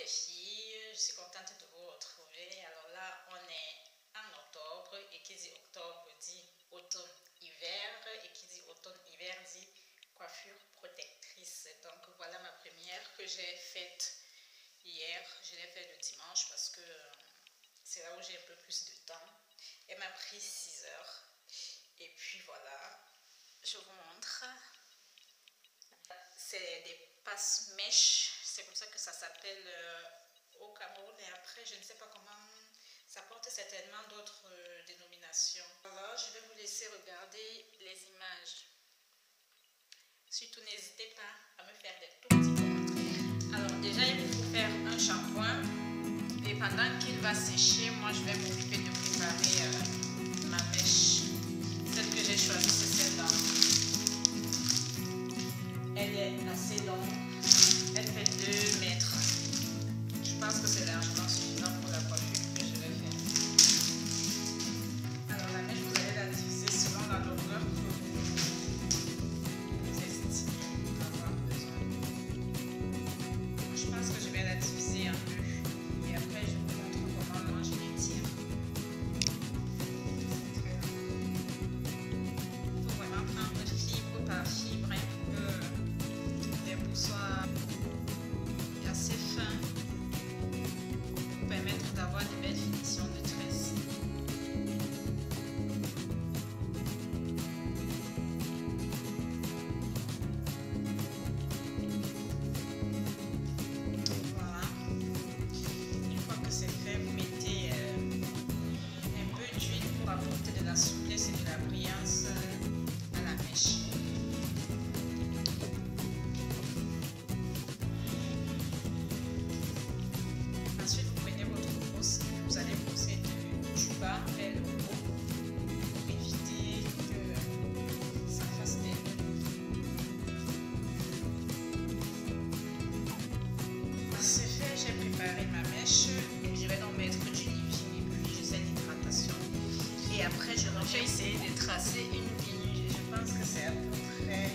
les filles, je suis contente de vous retrouver. Alors là, on est en octobre et qui dit octobre dit automne-hiver et qui dit automne-hiver dit coiffure protectrice. Donc voilà ma première que j'ai faite hier. Je l'ai faite le dimanche parce que euh, c'est là où j'ai un peu plus de temps. Elle m'a pris 6 heures. Et puis voilà, je vous montre. C'est des passe-mèches c'est comme ça que ça s'appelle euh, au Cameroun. Et après, je ne sais pas comment, ça porte certainement d'autres euh, dénominations. Alors, je vais vous laisser regarder les images. Surtout, n'hésitez pas à me faire des tout petits commentaires. Alors, déjà, il faut faire un shampoing. Et pendant qu'il va sécher, moi, je vais m'occuper de préparer euh, ma mèche. Celle que j'ai choisie, c'est celle-là. De la souplesse et de la brillance euh, à la mèche. Vais essayer de tracer une ligne. Je pense que c'est à peu près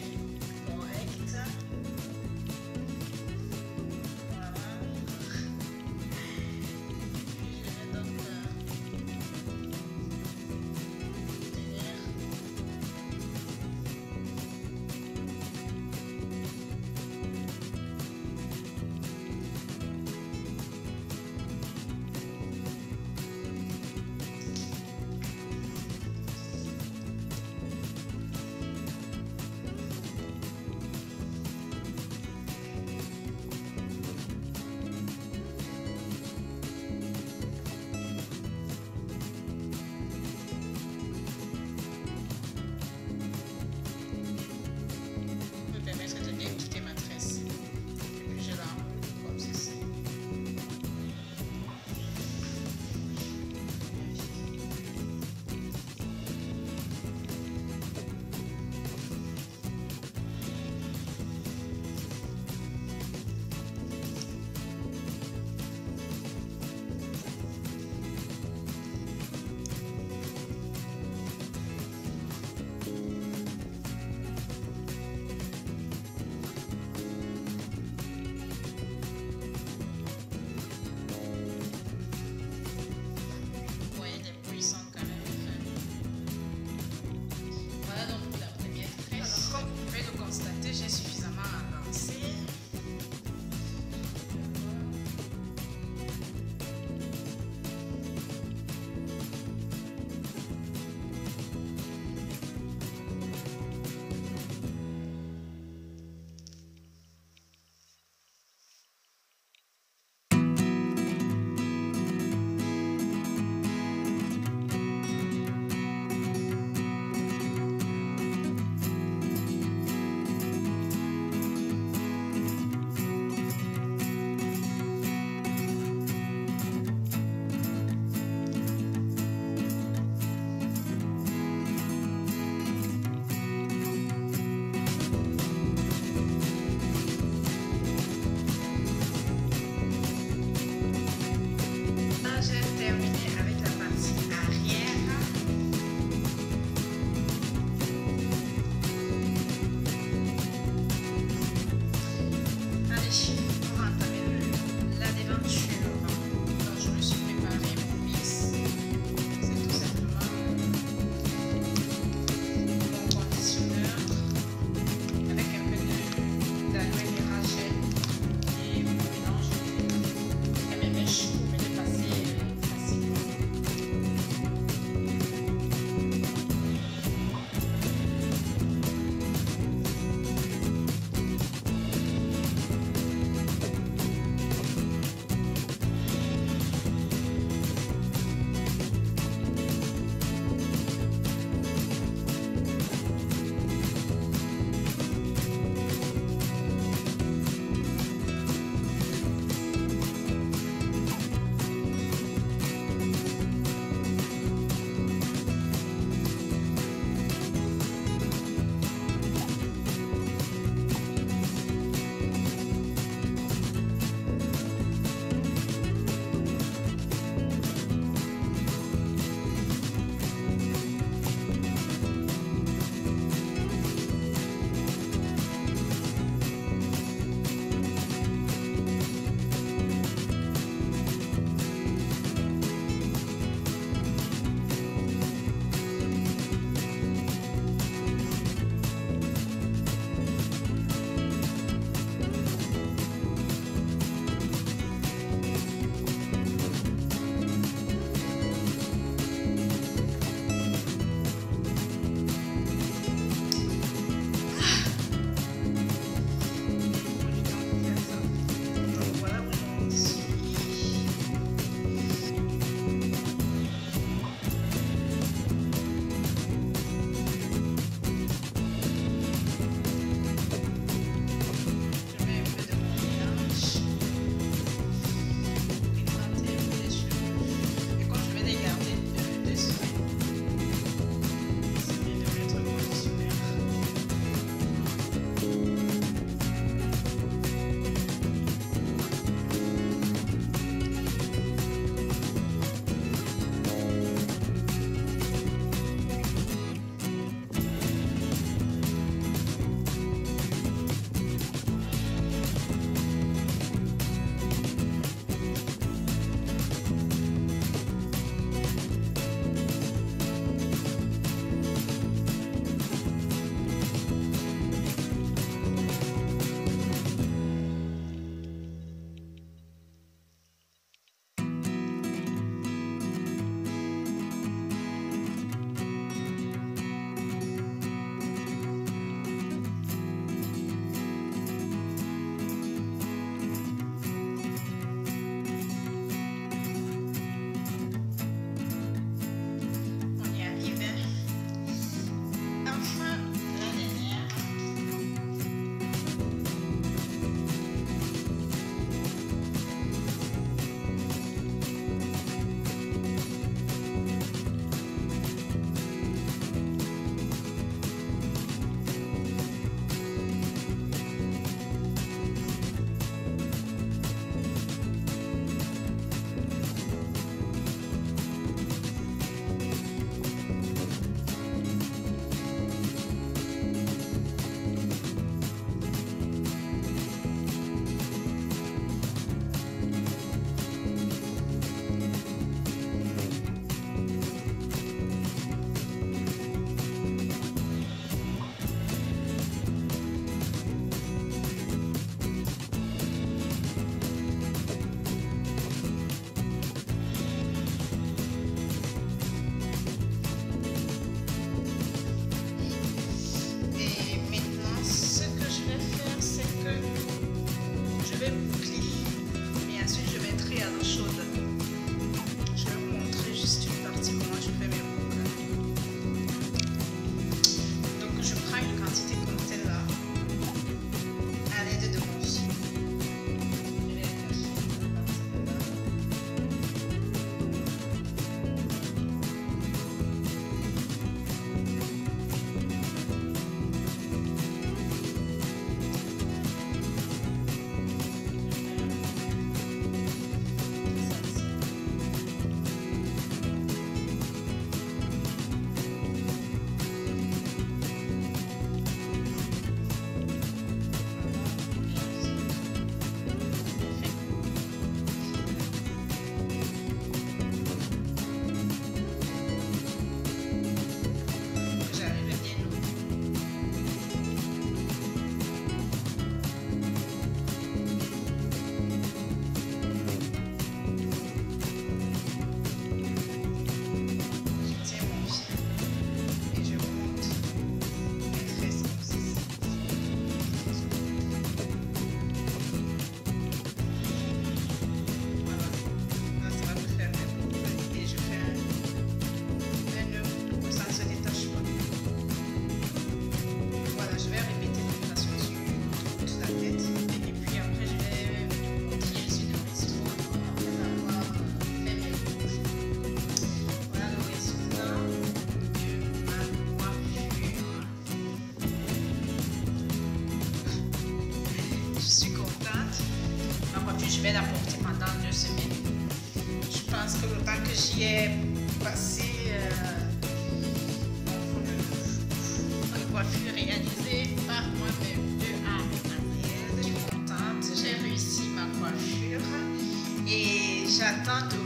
coiffure réalisée par moi-même? De A à Z. Je suis contente, j'ai réussi ma coiffure et j'attends de